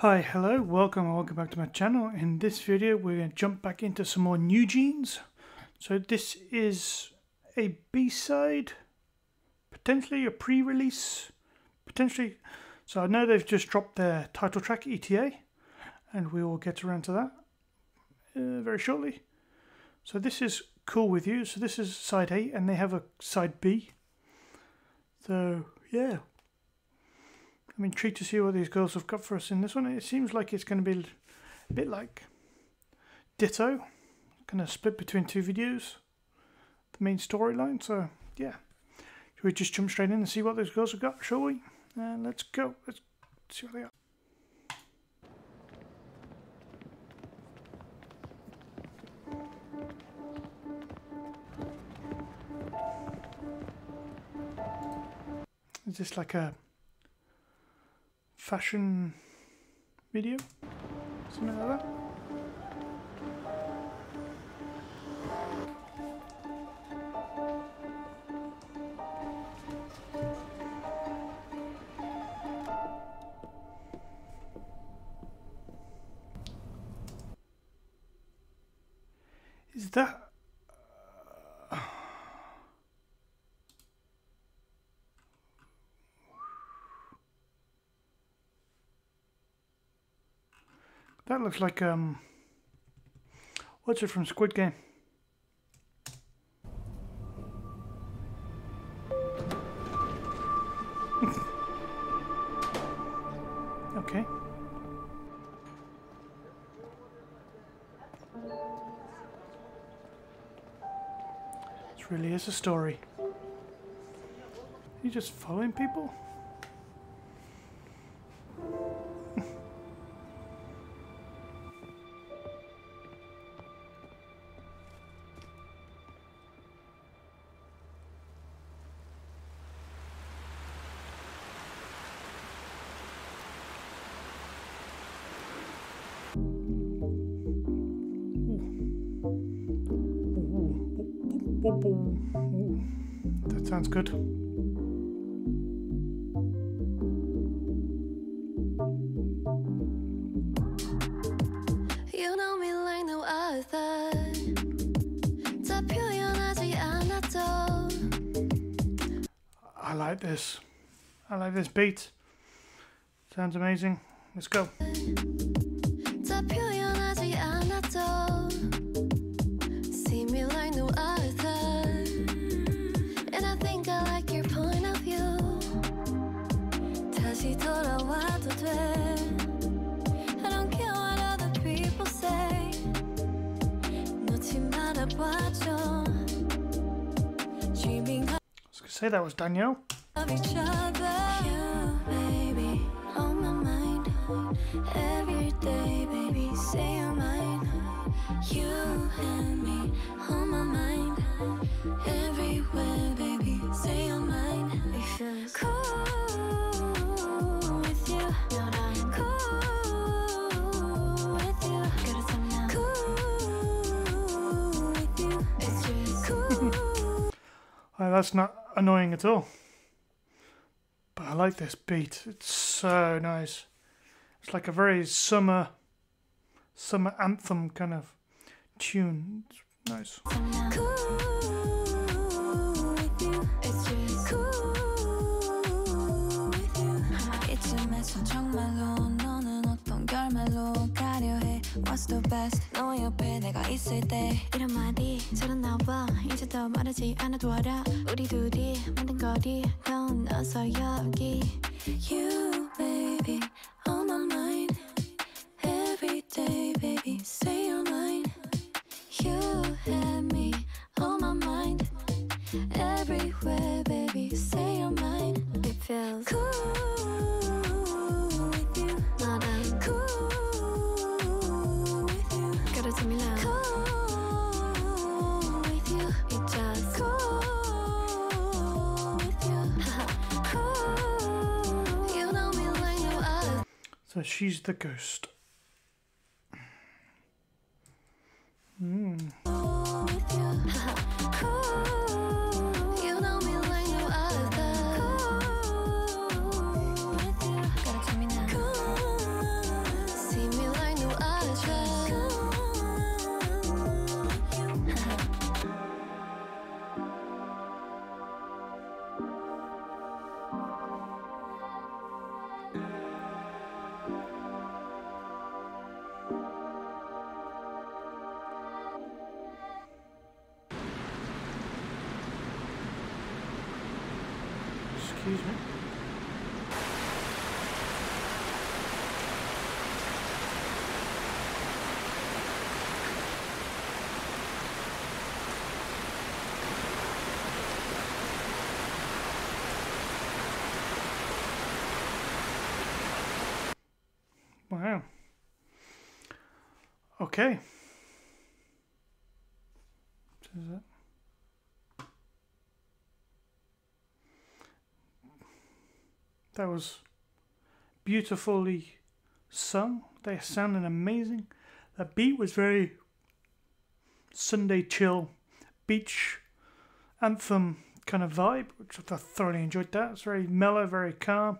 Hi, hello, welcome and welcome back to my channel. In this video we're going to jump back into some more NewJeans. So this is a B-side, potentially a pre-release, potentially. So I know they've just dropped their title track ETA and we will get around to that uh, very shortly. So this is Cool With You. So this is side A and they have a side B. So yeah, I'm intrigued to see what these girls have got for us in this one. It seems like it's going to be a bit like Ditto, kind of split between two videos, the main storyline. So, yeah. Should we just jump straight in and see what those girls have got, shall we? And let's go. Let's see what they got. Is this like a fashion video, something like that. Is that That looks like, um, what's it from Squid Game? okay. This really is a story. Are You just following people? That sounds good. You know me like no other. I like this. I like this beat. Sounds amazing. Let's go. It's just cool. Oh, that's not annoying at all. But I like this beat. It's so nice. It's like a very summer, summer anthem kind of tune. It's nice. Cool 있을 때 이런 말이 잘 나와 이제 더 말하지 않아도 알아. 우리 둘이 만든 거리 더 넣어서 여기. You baby on my mind. Every day baby say So she's the ghost. Mm. Excuse me. Wow. Okay. Is that- That was beautifully sung. They sounded amazing. The beat was very Sunday chill, beach anthem kind of vibe, which I thoroughly enjoyed. That it's very mellow, very calm,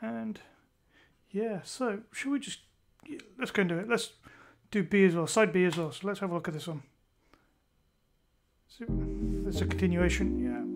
and yeah. So should we just yeah, let's go and do it. Let's do B as well, side B as well. So let's have a look at this one. So, it's a continuation. Yeah.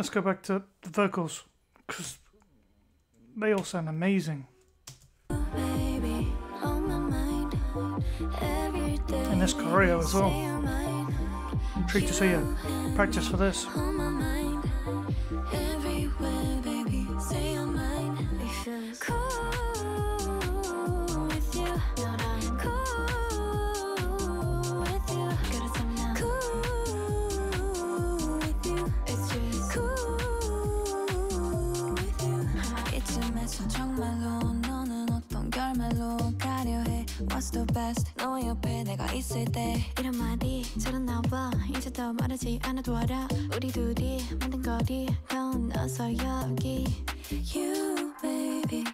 let's go back to the vocals because they all sound amazing. baby mind. And this choreo as well. say you're Intrigued to see you practice for this. on mind. Baby the best. 너의 옆에 내가 있을 때. 이런 말이 잘 나와 이제 더 말하지 않아도 알아 우리 둘이 만든 거리 더 넣어서 여기. You baby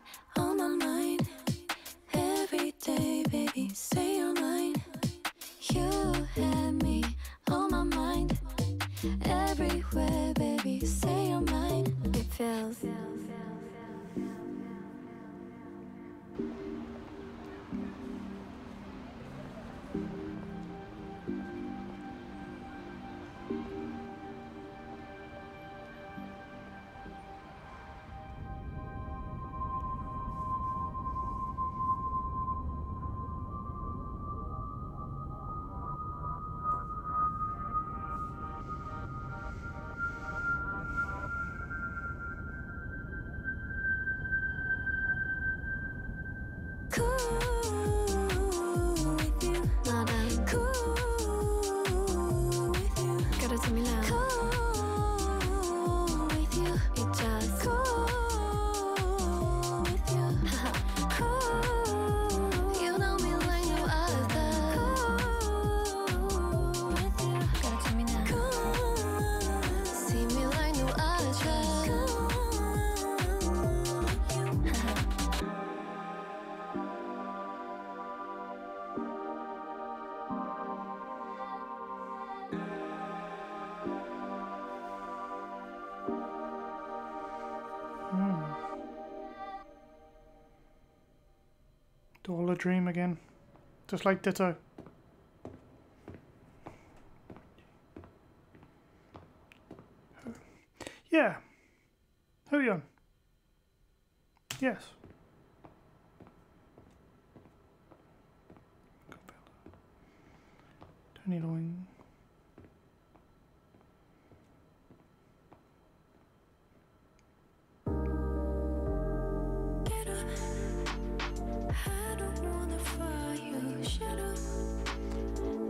dream again. Just like Ditto. Yeah. Hurry on. Yes. Tony Loing.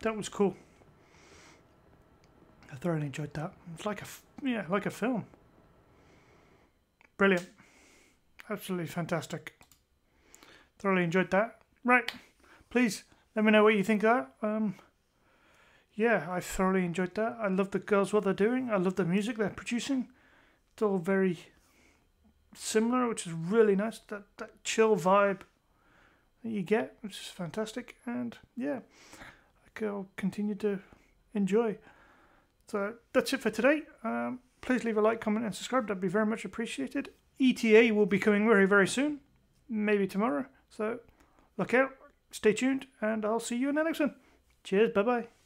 That was cool. I thoroughly enjoyed that. It's like a yeah, like a film. Brilliant. Absolutely fantastic. Thoroughly enjoyed that. Right. Please let me know what you think of that. Um yeah, I thoroughly enjoyed that. I love the girls what they're doing. I love the music they're producing. It's all very similar, which is really nice. That that chill vibe that you get, which is fantastic. And yeah, I'll continue to enjoy. So that's it for today. Um, please leave a like, comment, and subscribe. That'd be very much appreciated. ETA will be coming very, very soon, maybe tomorrow. So look out, stay tuned, and I'll see you in the next one. Cheers, bye bye.